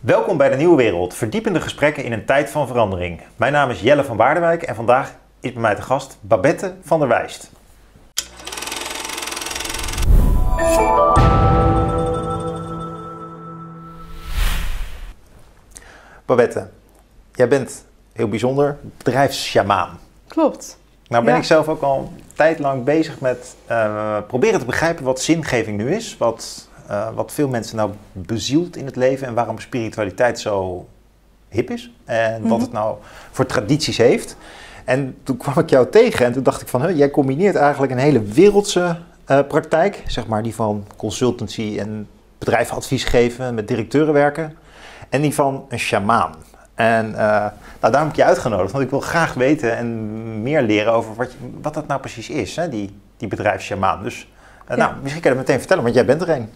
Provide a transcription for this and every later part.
Welkom bij de Nieuwe Wereld, verdiepende gesprekken in een tijd van verandering. Mijn naam is Jelle van Baardewijk en vandaag is bij mij te gast Babette van der Wijst. Babette, jij bent heel bijzonder bedrijfssjamaan. Klopt. Nou ben Ja. ik zelf ook al een tijd lang bezig met eh, proberen te begrijpen wat zingeving nu is. Wat, eh, wat veel mensen nou bezielt in het leven en waarom spiritualiteit zo hip is. En wat Mhm. het nou voor tradities heeft. En toen kwam ik jou tegen en toen dacht ik van, jij combineert eigenlijk een hele wereldse eh, praktijk. Zeg maar die van consultancy en bedrijven advies geven, met directeuren werken. En die van een sjamaan. En eh, nou, daarom heb ik je uitgenodigd, want ik wil graag weten en meer leren over wat, je- wat dat nou precies is, hè, die, die bedrijfssjamaan. Dus Ja. nou, misschien kan je dat meteen vertellen, want jij bent er een.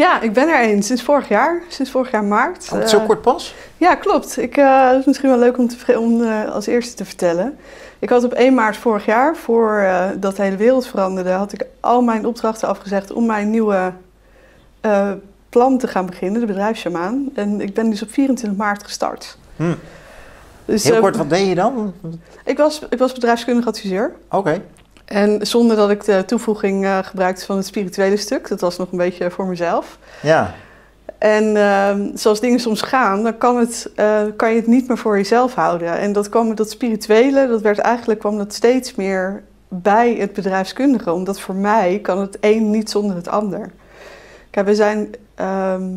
Ja, ik ben er een sinds vorig jaar. Sinds vorig jaar maart. Oh, het zo Eh, kort pas? Ja, klopt. Ik, eh, het is misschien wel leuk om, te, om eh, als eerste te vertellen. Ik had op 1 maart vorig jaar, voor eh, dat de hele wereld veranderde, had ik al mijn opdrachten afgezegd om mijn nieuwe eh, plan te gaan beginnen, de bedrijfssjamaan. En ik ben dus op 24 maart gestart. Hm. Dus, Heel eh, kort, wat deed je dan? ik, was, ik was bedrijfskundig adviseur. Oké. En zonder dat ik de toevoeging eh, gebruikte van het spirituele stuk. Dat was nog een beetje voor mezelf. Ja. En ehm, zoals dingen soms gaan, dan kan, het, eh, kan je het niet meer voor jezelf houden. En dat kwam dat spirituele, dat werd eigenlijk kwam dat steeds meer bij het bedrijfskundige. Omdat voor mij kan het een niet zonder het ander. Kijk, we zijn ehm,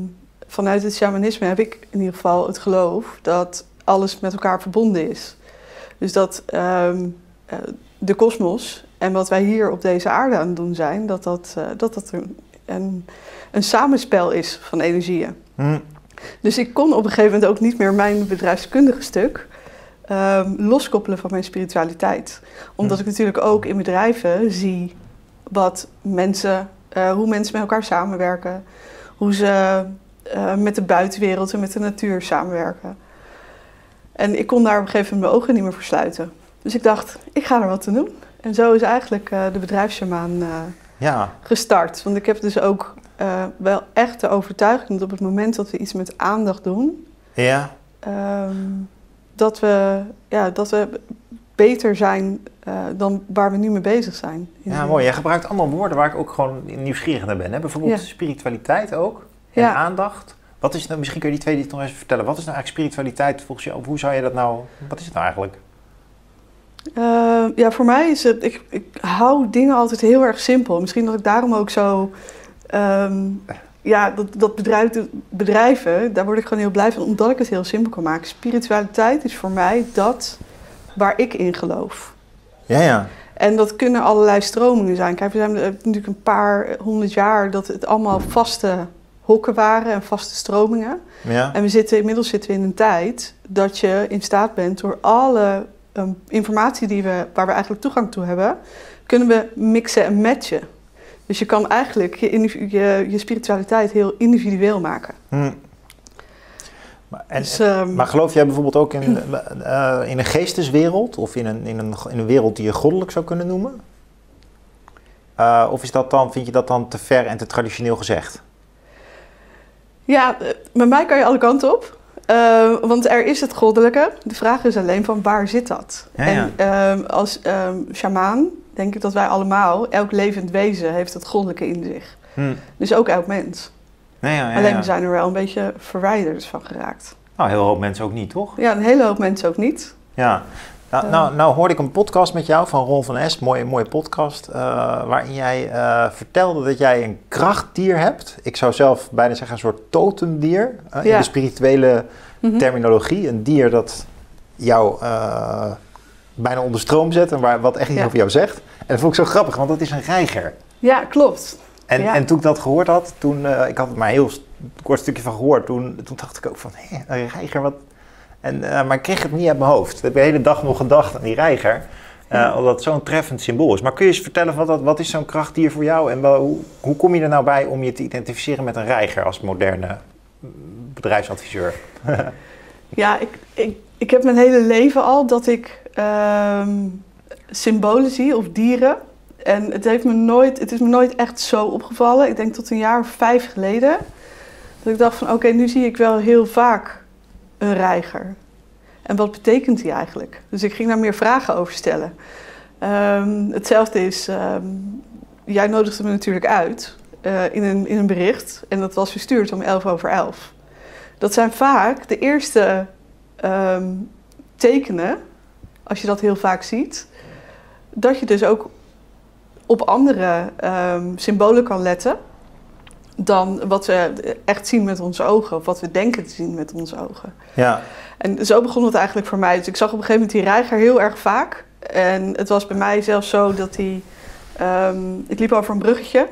vanuit het shamanisme heb ik in ieder geval het geloof dat alles met elkaar verbonden is. Dus dat ehm, eh, de kosmos en wat wij hier op deze aarde aan het doen zijn, dat dat, eh, dat, dat een, een, een samenspel is van energieën. Hm. Dus ik kon op een gegeven moment ook niet meer mijn bedrijfskundige stuk ehm, loskoppelen van mijn spiritualiteit. Omdat Hm. ik natuurlijk ook in bedrijven zie wat mensen, eh, hoe mensen met elkaar samenwerken, hoe ze eh, met de buitenwereld en met de natuur samenwerken. En ik kon daar op een gegeven moment mijn ogen niet meer voor sluiten. Dus ik dacht, ik ga er wat te doen. En zo is eigenlijk eh, de bedrijfssjamaan eh, Ja. gestart. Want ik heb dus ook eh, wel echt de overtuiging dat op het moment dat we iets met aandacht doen, Ja. ehm, dat, we, ja, dat we beter zijn dan waar we nu mee bezig zijn. Ja, mooi. Jij gebruikt allemaal woorden waar ik ook gewoon nieuwsgierig naar ben. Hè? Bijvoorbeeld Ja. spiritualiteit ook. En Ja. aandacht. Wat is nou, misschien kun je die twee dit nog eens vertellen. Wat is nou eigenlijk spiritualiteit volgens jou? Of hoe zou je dat nou, wat is het nou eigenlijk? Eh, ja, voor mij is het, ik, ik hou dingen altijd heel erg simpel. Misschien dat ik daarom ook zo, ehm, ja, dat, dat bedrijf, bedrijven, daar word ik gewoon heel blij van, omdat ik het heel simpel kan maken. Spiritualiteit is voor mij dat waar ik in geloof. Ja, ja. En dat kunnen allerlei stromingen zijn. Kijk, we zijn natuurlijk een paar honderd jaar dat het allemaal vaste hokken waren en vaste stromingen. Ja. En we zitten, inmiddels zitten we in een tijd dat je in staat bent door alle ehm, informatie die we, waar we eigenlijk toegang toe hebben, kunnen we mixen en matchen. Dus je kan eigenlijk je, je, je spiritualiteit heel individueel maken. Hm. Maar, en, dus, ehm, maar geloof jij bijvoorbeeld ook in, eh, in een geesteswereld? Of in een, in, een, in een wereld die je goddelijk zou kunnen noemen? Eh, of is dat dan, vind je dat dan te ver en te traditioneel gezegd? Ja, eh, met mij kan je alle kanten op. Eh, want er is het goddelijke. De vraag is alleen van waar zit dat? Ja, ja. En ehm, als ehm shamaan denk ik dat wij allemaal, elk levend wezen heeft het goddelijke in zich. Hm. Dus ook elk mens. Nee, ja, ja, alleen ja. we zijn er wel een beetje verwijderd van geraakt. Nou, heel hoop mensen ook niet, toch? Ja, een hele hoop mensen ook niet. Ja. Nou, nou, nou hoorde ik een podcast met jou van Ron van S, mooie, mooie podcast, eh, waarin jij eh, vertelde dat jij een krachtdier hebt. Ik zou zelf bijna zeggen een soort totemdier eh, in de spirituele Mhm. terminologie. Een dier dat jou bijna onder stroom zet en waar, wat echt Ja. over jou zegt. En dat vond ik zo grappig, want dat is een reiger. Ja, klopt. En, Ja. en toen ik dat gehoord had, toen, ik had het maar een heel kort stukje van gehoord, toen, toen dacht ik ook van, hé, een reiger, wat... En, eh, maar ik kreeg het niet uit mijn hoofd. Ik heb de hele dag nog gedacht aan die reiger, eh, omdat het zo'n treffend symbool is. Maar kun je eens vertellen, wat, dat, wat is zo'n krachtdier voor jou? En wel, hoe, hoe kom je er nou bij om je te identificeren met een reiger als moderne bedrijfsadviseur? Ja, ik, ik, ik heb mijn hele leven al dat ik ehm, symbolen zie of dieren. En het, heeft me nooit, het is me nooit echt zo opgevallen. Ik denk tot een jaar of vijf geleden Dat ik dacht van oké, nu zie ik wel heel vaak een reiger. En wat betekent die eigenlijk? Dus ik ging daar meer vragen over stellen. Ehm, hetzelfde is, ehm, jij nodigde me natuurlijk uit eh, in, een, in een bericht. En dat was verstuurd om 11 over 11. Dat zijn vaak de eerste ehm, tekenen, als je dat heel vaak ziet, dat je dus ook op andere symbolen kan letten dan wat we echt zien met onze ogen, of wat we denken te zien met onze ogen. Ja. En zo begon het eigenlijk voor mij. Dus ik zag op een gegeven moment die reiger heel erg vaak. En het was bij mij zelfs zo dat die. Um, ik liep over een bruggetje.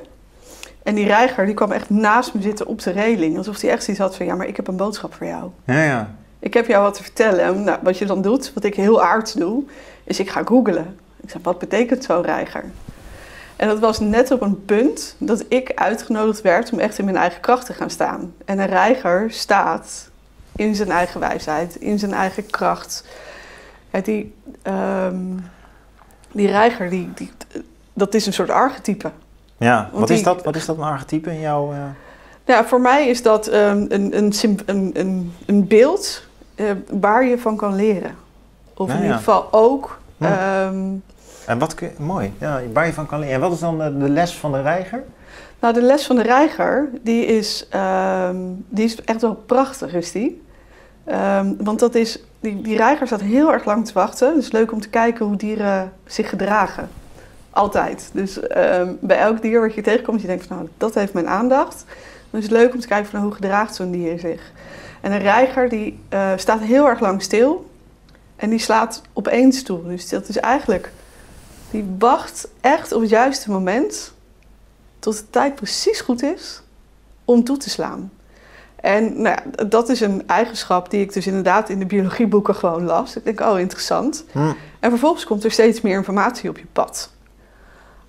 En die reiger die kwam echt naast me zitten op de reling. Alsof hij echt zoiets had van: ja, maar ik heb een boodschap voor jou. Ja, ja. Ik heb jou wat te vertellen. En nou, wat je dan doet, wat ik heel aards doe, is ik ga googlen. Ik zeg: wat betekent zo'n reiger? En dat was net op een punt dat ik uitgenodigd werd om echt in mijn eigen kracht te gaan staan. En een reiger staat in zijn eigen wijsheid, in zijn eigen kracht. Ja, die, um, die reiger, die, die, dat is een soort archetype. Ja, wat, is dat, wat is dat een archetype in jouw... Uh... Ja, voor mij is dat um, een, een, een, een, beeld uh, waar je van kan leren. Of in ieder geval ook... Um, en wat kun mooi, ja, waar je van kan leren. En wat is dan de, les van de reiger? Nou, de les van de reiger, die is, um, die is echt wel prachtig, is die. Um, want dat is, die, die reiger staat heel erg lang te wachten. Het is leuk om te kijken hoe dieren zich gedragen. Altijd. Dus um, bij elk dier wat je tegenkomt, je denkt van nou, dat heeft mijn aandacht. Dan is het leuk om te kijken van hoe gedraagt zo'n dier zich. En een reiger die uh, staat heel erg lang stil en die slaat opeens toe. Dus dat is eigenlijk die wacht echt op het juiste moment tot de tijd precies goed is om toe te slaan. En nou ja, dat is een eigenschap die ik dus inderdaad in de biologieboeken gewoon las. Ik denk, oh, interessant. Hm. En vervolgens komt er steeds meer informatie op je pad.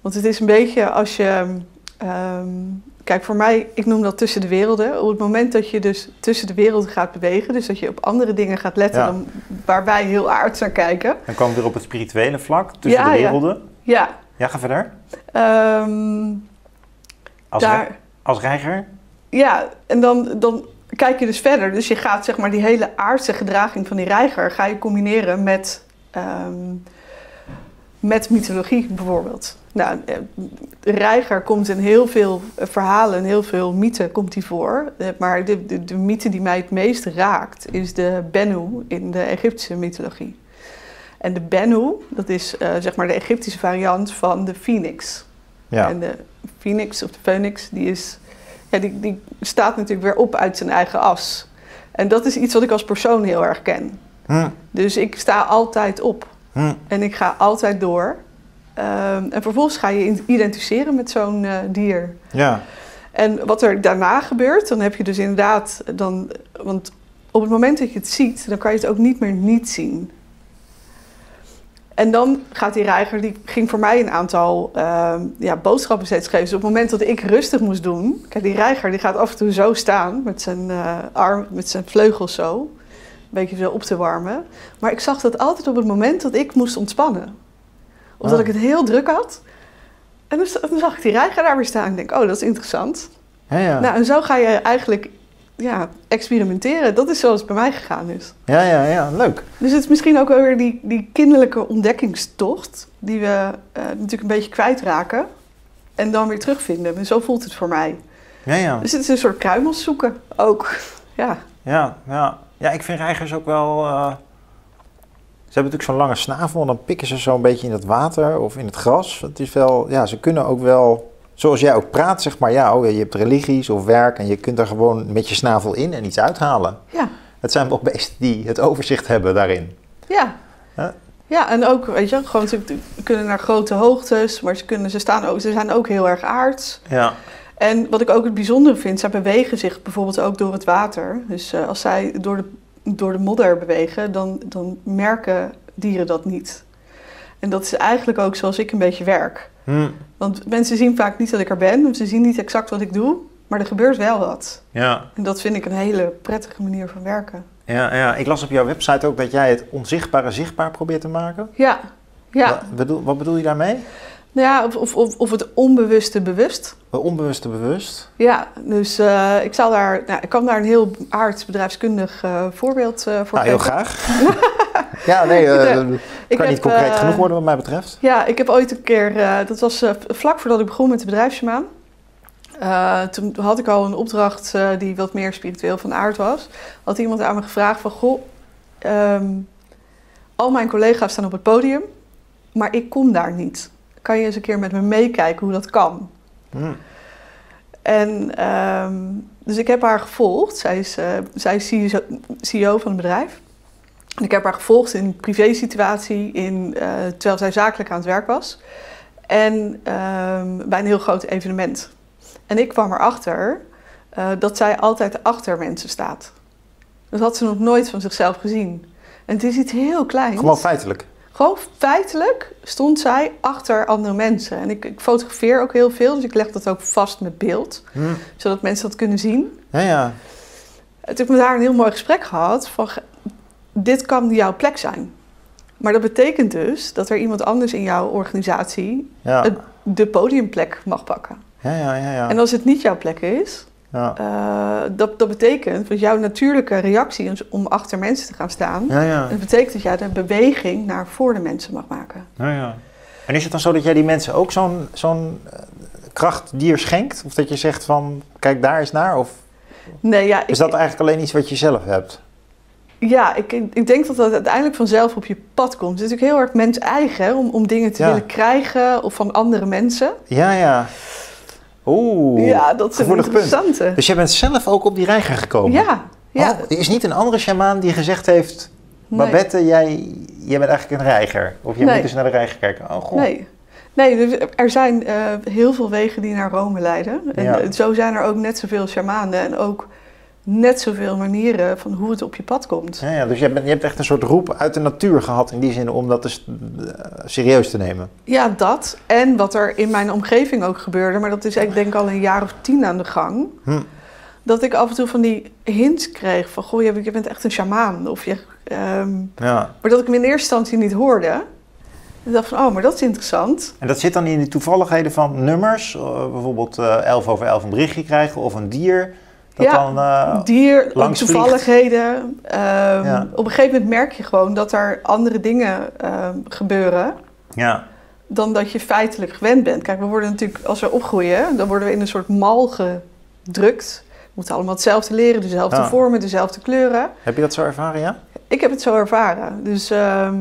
Want het is een beetje als je um, Kijk, voor mij, ik noem dat tussen de werelden. Op het moment dat je dus tussen de werelden gaat bewegen, dus dat je op andere dingen gaat letten dan waar wij heel naar kijken. Dan komen we weer op het spirituele vlak, tussen de werelden. Ja. Ja, ga verder. Um, als, daar, als reiger? Ja, en dan, dan kijk je dus verder. Dus je gaat zeg maar die hele aardse gedraging van die reiger, ga je combineren met, um, met mythologie bijvoorbeeld. Nou, eh, Reiger komt in heel veel eh, verhalen, in heel veel mythen komt hij voor. Eh, maar de, de, de mythe die mij het meest raakt is de Bennu in de Egyptische mythologie. En de Bennu, dat is uh, zeg maar de Egyptische variant van de phoenix. Ja. En de phoenix of de phoenix, die, is, ja, die, die staat natuurlijk weer op uit zijn eigen as. En dat is iets wat ik als persoon heel erg ken. Hm. Dus ik sta altijd op. Hm. En ik ga altijd door. Ehm, en vervolgens ga je identificeren met zo'n uh, dier. Ja. En wat er daarna gebeurt, dan heb je dus inderdaad, dan, want op het moment dat je het ziet, dan kan je het ook niet meer niet zien. En dan gaat die reiger, die ging voor mij een aantal uh, ja, boodschappen steeds geven. Dus op het moment dat ik rustig moest doen, kijk, die reiger die gaat af en toe zo staan met zijn uh, arm, met zijn vleugels zo, een beetje zo op te warmen. Maar ik zag dat altijd op het moment dat ik moest ontspannen. Of dat ik het heel druk had. En dan, zag ik die reiger daar weer staan. Ik denk, oh, dat is interessant. Ja, ja. Nou, en zo ga je eigenlijk ja, experimenteren. Dat is zoals het bij mij gegaan is. Ja, ja, ja, leuk. Dus het is misschien ook wel weer die, die kinderlijke ontdekkingstocht... die we uh, natuurlijk een beetje kwijtraken... en dan weer terugvinden. En zo voelt het voor mij. Ja, ja. Dus het is een soort kruimels zoeken ook. Ja, ja, ja. ja ik vind reigers ook wel... Uh ze hebben natuurlijk zo'n lange snavel en dan pikken ze zo een beetje in het water of in het gras. Het is wel, ja, ze kunnen ook wel, zoals jij ook praat, zeg maar, ja, oh, je hebt religies of werk en je kunt daar gewoon met je snavel in en iets uithalen. Ja. Het zijn wel beesten die het overzicht hebben daarin. Ja. Ja, en ook, weet je, gewoon ze kunnen naar grote hoogtes, maar ze, kunnen, ze, staan ook, ze zijn ook heel erg aards. Ja. En wat ik ook het bijzondere vind, zij bewegen zich bijvoorbeeld ook door het water. Dus uh, als zij door de door de modder bewegen, dan, dan merken dieren dat niet. En dat is eigenlijk ook zoals ik een beetje werk. Hmm. Want mensen zien vaak niet dat ik er ben, ze zien niet exact wat ik doe, maar er gebeurt wel wat. Ja. En dat vind ik een hele prettige manier van werken. Ja, ja, ik las op jouw website ook dat jij het onzichtbare zichtbaar probeert te maken. Ja, ja. Wat bedoel, wat bedoel je daarmee? Ja, of, of, of, of het onbewuste bewust. Wel Onbewuste bewust. Ja, dus eh, ik, zal daar, nou, ik kan daar een heel aardsbedrijfskundig eh, voorbeeld eh, voor Nou, heel geven. graag. ja, nee, Ik kan heb, niet concreet genoeg worden wat mij betreft. Ja, ik heb ooit een keer, dat was vlak voordat ik begon met de bedrijfsjamaan. Toen had ik al een opdracht die wat meer spiritueel van aard was. Had iemand aan me gevraagd van, goh, ehm, al mijn collega's staan op het podium, maar ik kom daar niet. Kan je eens een keer met me meekijken hoe dat kan? Hm. En ehm, dus ik heb haar gevolgd. Zij is, eh, zij is CEO, CEO van het bedrijf. En ik heb haar gevolgd in een privésituatie in, eh, terwijl zij zakelijk aan het werk was. En ehm, bij een heel groot evenement. En ik kwam erachter eh dat zij altijd achter mensen staat. Dat had ze nog nooit van zichzelf gezien. En het is iets heel kleins. Gewoon feitelijk. Gewoon feitelijk stond zij achter andere mensen. En ik, ik fotografeer ook heel veel, dus ik leg dat ook vast met beeld, Hm. zodat mensen dat kunnen zien. Ja, ja. Toen heb ik met haar een heel mooi gesprek gehad van, dit kan jouw plek zijn. Maar dat betekent dus dat er iemand anders in jouw organisatie Ja, de podiumplek mag pakken. ja, ja. ja, ja. En als het niet jouw plek is, ja. eh, dat, dat betekent, want jouw natuurlijke reactie is om achter mensen te gaan staan, Ja, ja. dat betekent dat jij de beweging naar voor de mensen mag maken. ja, ja. En is het dan zo dat jij die mensen ook zo'n zo'n eh, krachtdier schenkt? Of dat je zegt van, kijk daar eens naar? Of Nee, ja, ik, is dat eigenlijk alleen iets wat je zelf hebt? Ja, ik, ik denk dat dat uiteindelijk vanzelf op je pad komt. Het is natuurlijk heel erg mens eigen hè, om, om dingen te willen krijgen of van andere mensen. Ja, ja. Oeh. ja, dat is een gevoelig punt. interessante. Dus jij bent zelf ook op die reiger gekomen? Ja, ja. Oh, er is niet een andere shamaan die gezegd heeft... nee. Babette, jij, jij bent eigenlijk een reiger. Of jij Nee. moet eens naar de reiger kijken. Oh, god. Nee. Nee, dus er zijn eh, heel veel wegen die naar Rome leiden. En Ja. zo zijn er ook net zoveel shamanen en ook net zoveel manieren van hoe het op je pad komt. Ja, ja, dus je, bent, je hebt echt een soort roep uit de natuur gehad in die zin om dat dus, eh, serieus te nemen. Ja, dat. En wat er in mijn omgeving ook gebeurde, maar dat is ik denk al een jaar of tien aan de gang. Hm. Dat ik af en toe van die hints kreeg van, goh, je bent echt een sjamaan. Of je, ehm, Ja. maar dat ik hem in eerste instantie niet hoorde. Ik dacht van, oh, maar dat is interessant. En dat zit dan in de toevalligheden van nummers, eh, bijvoorbeeld eh 11 over 11 een berichtje krijgen of een dier. Dat Ja, dan, eh, Dier, langs toevalligheden. Ja. Op een gegeven moment merk je gewoon dat er andere dingen ehm, gebeuren ja, dan dat je feitelijk gewend bent. Kijk, we worden natuurlijk, als we opgroeien, dan worden we in een soort mal gedrukt. We moeten allemaal hetzelfde leren, dezelfde Ja. vormen, dezelfde kleuren. heb je dat zo ervaren, ja? Ik heb het zo ervaren. Dus, ehm,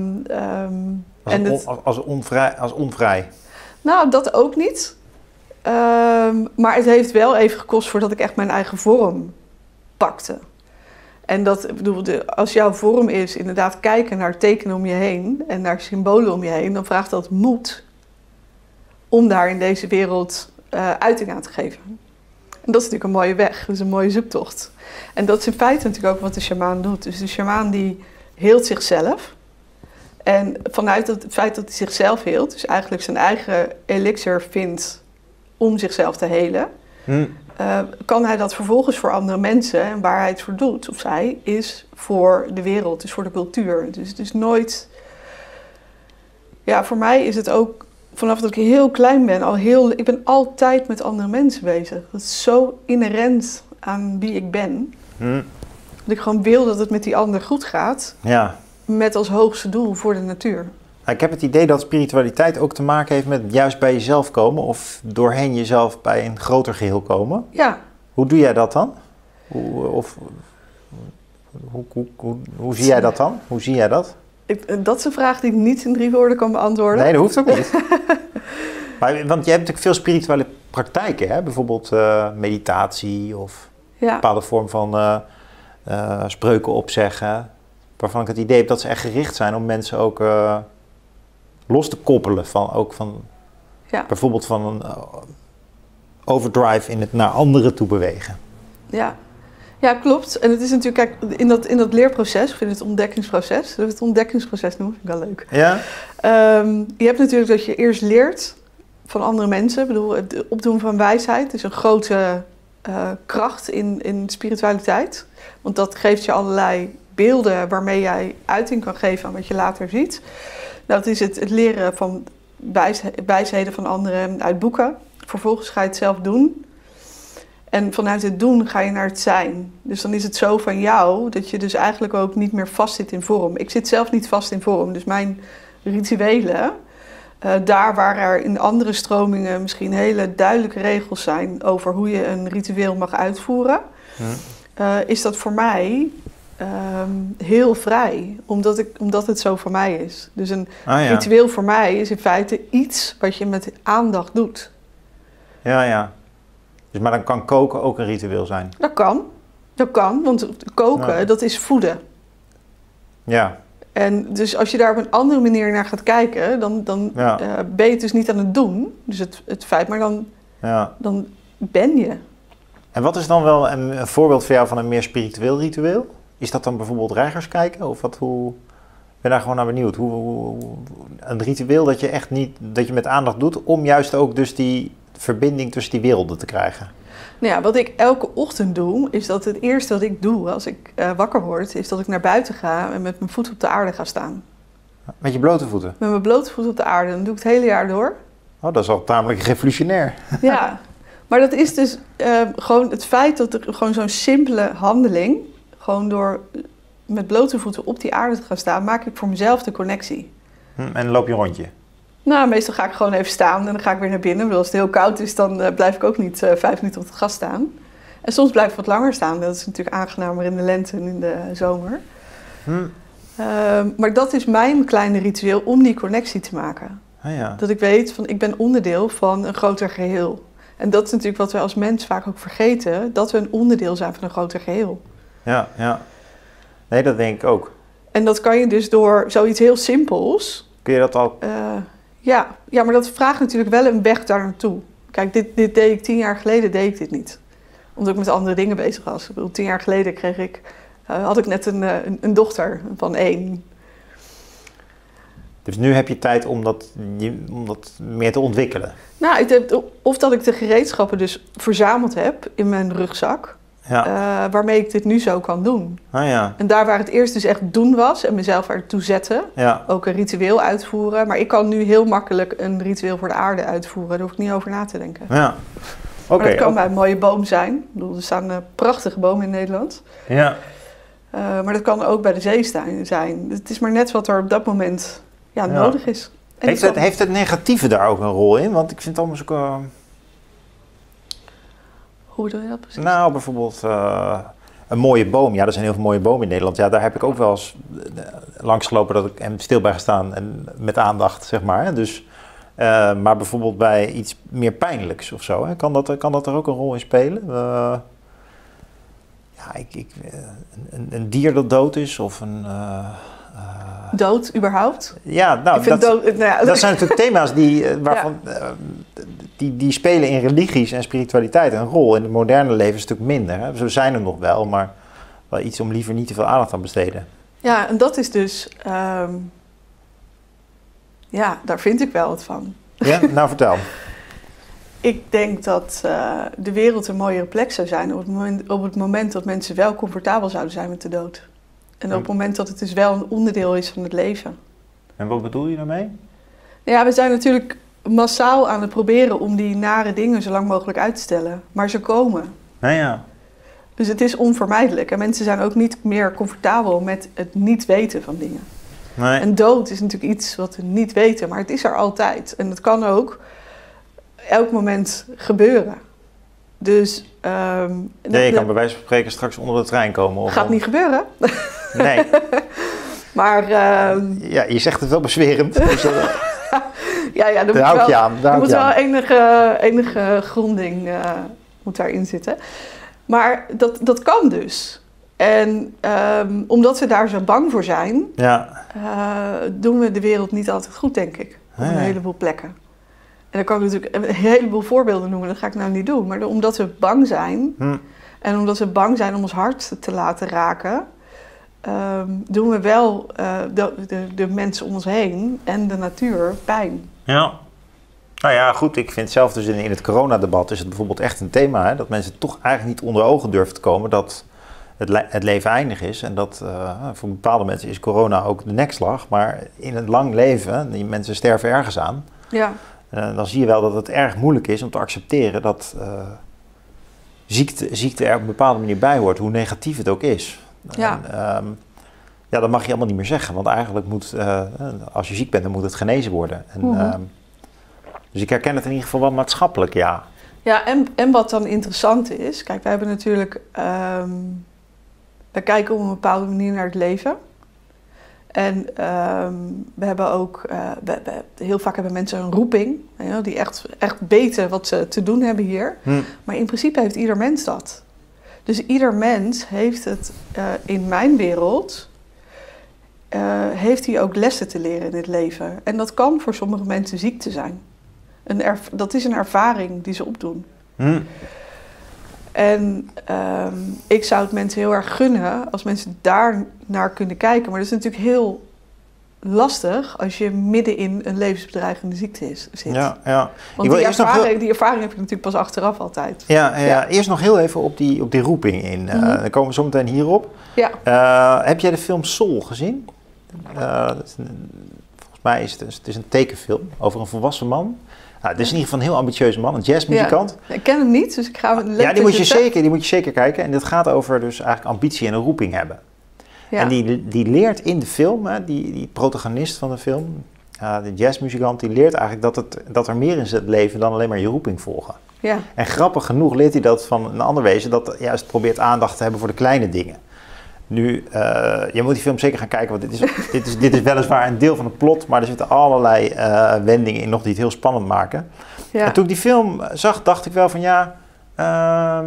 Als, en on- het- als onvrij, als onvrij. nou, dat ook niet. Ehm, maar het heeft wel even gekost voordat ik echt mijn eigen vorm pakte. En dat, bedoel, als jouw vorm is inderdaad kijken naar tekenen om je heen en naar symbolen om je heen, dan vraagt dat moed om daar in deze wereld eh, uiting aan te geven. En dat is natuurlijk een mooie weg, dat is een mooie zoektocht. En dat is in feite natuurlijk ook wat de shamaan doet. Dus de shamaan die heelt zichzelf. En vanuit het feit dat hij zichzelf heelt, dus eigenlijk zijn eigen elixir vindt om zichzelf te helen, Hm. eh, kan hij dat vervolgens voor andere mensen. En waar hij het voor doet, of zij, is voor de wereld, is voor de cultuur. Dus het is nooit. Ja, voor mij is het ook vanaf dat ik heel klein ben, al heel. Ik ben altijd met andere mensen bezig. Dat is zo inherent aan wie ik ben. Hm. Dat ik gewoon wil dat het met die ander goed gaat. Ja. Met als hoogste doel voor de natuur. Nou, Ik heb het idee dat spiritualiteit ook te maken heeft met juist bij jezelf komen of doorheen jezelf bij een groter geheel komen. Ja, Hoe doe jij dat dan? Hoe, of, hoe, hoe, hoe, hoe zie jij dat dan? Hoe zie jij dat? ik, dat is een vraag die ik niet in drie woorden kan beantwoorden. Nee, dat hoeft ook niet. maar, want je hebt natuurlijk veel spirituele praktijken, hè? bijvoorbeeld eh, meditatie of een bepaalde vorm van eh, eh, spreuken opzeggen. Waarvan ik het idee heb dat ze echt gericht zijn om mensen ook eh, los te koppelen van, ook van Ja. bijvoorbeeld van een eh, overdrive in het naar anderen toe bewegen. Ja. ja, klopt. En het is natuurlijk, kijk, in dat, in dat leerproces, of in het ontdekkingsproces, dat we het ontdekkingsproces noemen, vind ik wel leuk. Ja? Ehm, je hebt natuurlijk dat je eerst leert van andere mensen. Ik bedoel, het opdoen van wijsheid is een grote eh, kracht in, in spiritualiteit. Want dat geeft je allerlei beelden waarmee jij uiting kan geven aan wat je later ziet. Nou, het is het, het leren van wijs, wijsheden van anderen uit boeken. Vervolgens ga je het zelf doen. En vanuit het doen ga je naar het zijn. Dus dan is het zo van jou dat je dus eigenlijk ook niet meer vast zit in vorm. Ik zit zelf niet vast in vorm. Dus mijn rituelen, uh, daar waar er in andere stromingen misschien hele duidelijke regels zijn over hoe je een ritueel mag uitvoeren, uh, is dat voor mij um, heel vrij, omdat, ik, omdat het zo voor mij is. Dus een ah, ja. ritueel voor mij is in feite iets wat je met aandacht doet. Ja, ja. Dus, maar dan kan koken ook een ritueel zijn? Dat kan. Dat kan, want koken, dat is voeden. Ja. En dus als je daar op een andere manier naar gaat kijken, dan, dan uh, ben je het dus niet aan het doen. Dus het, het feit, maar dan, ja. dan ben je. En wat is dan wel een, een, voorbeeld voor jou van een meer spiritueel ritueel? Is dat dan bijvoorbeeld reigers kijken? Of wat, hoe... Ik ben daar gewoon naar benieuwd. Hoe, hoe, een ritueel dat je echt niet, dat je met aandacht doet, om juist ook dus die verbinding tussen die werelden te krijgen. Nou ja, wat ik elke ochtend doe, is dat het eerste wat ik doe als ik uh, wakker word, is dat ik naar buiten ga en met mijn voeten op de aarde ga staan. Met je blote voeten? Met mijn blote voeten op de aarde. Dan doe ik het hele jaar door. Oh, dat is al tamelijk revolutionair. Ja, maar dat is dus uh, gewoon het feit dat er gewoon zo'n simpele handeling, gewoon door met blote voeten op die aarde te gaan staan, maak ik voor mezelf de connectie. Hm, en dan loop je een rondje? Nou, meestal ga ik gewoon even staan en dan ga ik weer naar binnen. als het heel koud is, dan uh, blijf ik ook niet uh, vijf minuten op het gas staan. En soms blijf ik wat langer staan. Dat is natuurlijk aangenamer in de lente en in de zomer. Hm. Uh, maar dat is mijn kleine ritueel om die connectie te maken. Ah, ja. Dat ik weet van ik ben onderdeel van een groter geheel. En dat is natuurlijk wat we als mens vaak ook vergeten, dat we een onderdeel zijn van een groter geheel. Ja, ja. Nee, dat denk ik ook. En dat kan je dus door zoiets heel simpels. Kun je dat al uh, ja, ja, maar dat vraagt natuurlijk wel een weg daar naartoe. Kijk, dit, dit deed ik tien jaar geleden, deed ik dit niet. Omdat ik met andere dingen bezig was. Ik bedoel, tien jaar geleden kreeg ik, uh, had ik net een, uh, een, een, dochter van één. Dus nu heb je tijd om dat, om dat meer te ontwikkelen? Nou, heb, of dat ik de gereedschappen dus verzameld heb in mijn rugzak ja. Uh, waarmee ik dit nu zo kan doen. Ah, ja. En daar waar het eerst dus echt doen was en mezelf ertoe zetten, ja. ook een ritueel uitvoeren. Maar ik kan nu heel makkelijk een ritueel voor de aarde uitvoeren. Daar hoef ik niet over na te denken. Ja. Okay, maar dat kan bij een mooie boom zijn. Ik bedoel, er staan uh, prachtige bomen in Nederland. Ja. Uh, maar dat kan ook bij de zee zijn. Het is maar net wat er op dat moment ja, nodig is. heeft, het, heeft het negatieve daar ook een rol in? Want ik vind het allemaal zo hoe je dat precies? Nou, bijvoorbeeld uh, een mooie boom. Ja, er zijn heel veel mooie bomen in Nederland. Ja, daar heb ik ook wel eens uh, langs gelopen dat ik hem stil bij gestaan en met aandacht, zeg maar. Dus, uh, maar bijvoorbeeld bij iets meer pijnlijks of zo, hè? Kan, dat, kan dat er ook een rol in spelen? ja, ik, ik, een, een, dier dat dood is of een dood überhaupt? Ja, nou, dat, dood, nou ja. dat zijn natuurlijk thema's die, waarvan, ja die, die spelen in religies en spiritualiteit een rol. In het moderne leven is het natuurlijk minder. Hè? Zo zijn er nog wel, maar wel iets om liever niet te veel aandacht aan besteden. Ja, en dat is dus. Um, ja, daar vind ik wel wat van. Ja, nou vertel. ik denk dat uh, de wereld een mooiere plek zou zijn op het, moment, op het moment dat mensen wel comfortabel zouden zijn met de dood. En op het moment dat het dus wel een onderdeel is van het leven. En wat bedoel je daarmee? Ja, we zijn natuurlijk massaal aan het proberen om die nare dingen zo lang mogelijk uit te stellen. Maar ze komen. Nou ja. Dus het is onvermijdelijk. En mensen zijn ook niet meer comfortabel met het niet weten van dingen. Nee. En dood is natuurlijk iets wat we niet weten, maar het is er altijd. En het kan ook elk moment gebeuren. Dus. Um, nee, je kan bij wijze van spreken straks onder de trein komen. Of gaat niet gebeuren. Nee. maar. Uh, ja, je zegt het wel bezwerend. Dus, ja, ja, er moet wel, aan, er moet wel enige, enige gronding uh, moet daarin zitten. Maar dat, dat kan dus. En um, omdat we daar zo bang voor zijn, ja. uh, doen we de wereld niet altijd goed, denk ik. Op een heleboel plekken. En dan kan ik natuurlijk een heleboel voorbeelden noemen, dat ga ik nou niet doen. Maar omdat we bang zijn, hm. en omdat we bang zijn om ons hart te laten raken, um, doen we wel uh, de, de, de mensen om ons heen en de natuur pijn. Ja. Nou ja, goed, ik vind zelf dus in, in het coronadebat is het bijvoorbeeld echt een thema, hè, dat mensen toch eigenlijk niet onder ogen durven te komen dat het, le het leven eindig is. En dat uh, voor bepaalde mensen is corona ook de nekslag, maar in een lang leven, die mensen sterven ergens aan. Ja. Uh, dan zie je wel dat het erg moeilijk is om te accepteren dat uh, ziekte, ziekte er op een bepaalde manier bij hoort, hoe negatief het ook is. Ja. En, um, ja, dat mag je allemaal niet meer zeggen, want eigenlijk moet, uh, als je ziek bent, dan moet het genezen worden. En, Mhm. um, dus ik herken het in ieder geval wel maatschappelijk, ja. Ja, en, en wat dan interessant is, kijk, wij hebben natuurlijk, um, we kijken op een bepaalde manier naar het leven. En um, we hebben ook, uh, we, we, heel vaak hebben mensen een roeping, you know, die echt, echt weten wat ze te doen hebben hier. Hm. Maar in principe heeft ieder mens dat. Dus ieder mens heeft het uh, in mijn wereld, uh, heeft hij ook lessen te leren in het leven. En dat kan voor sommige mensen ziekte zijn. Een dat is een ervaring die ze opdoen. Hm. En um, ik zou het mensen heel erg gunnen als mensen daar naar kunnen kijken. Maar dat is natuurlijk heel lastig als je midden in een levensbedreigende ziekte is, zit. Ja, ja. Want die ervaring, die ervaring heb je natuurlijk pas achteraf altijd. Ja, ja, ja. eerst nog heel even op die, op die roeping in. Mm -hmm. uh, dan komen we zo meteen hierop. Ja. Uh, heb jij de film Soul gezien? Uh, volgens mij is het, het is een tekenfilm over een volwassen man. Nou, het is in ieder geval een heel ambitieuze man, een jazzmuzikant. Ja. Ik ken hem niet, dus ik ga hem Ja, die moet, je zeker, die moet je zeker kijken. En dit gaat over dus eigenlijk ambitie en een roeping hebben. Ja. En die, die leert in de film, hè, die, die protagonist van de film, uh, de jazzmuzikant, die leert eigenlijk dat, het, dat er meer is in het leven dan alleen maar je roeping volgen. Ja. En grappig genoeg leert hij dat van een ander wezen dat juist probeert aandacht te hebben voor de kleine dingen. Nu, uh, je moet die film zeker gaan kijken, want dit is, dit, is, dit is weliswaar een deel van het plot, maar er zitten allerlei uh, wendingen in nog die het heel spannend maken. Ja. En toen ik die film zag, dacht ik wel van ja, uh,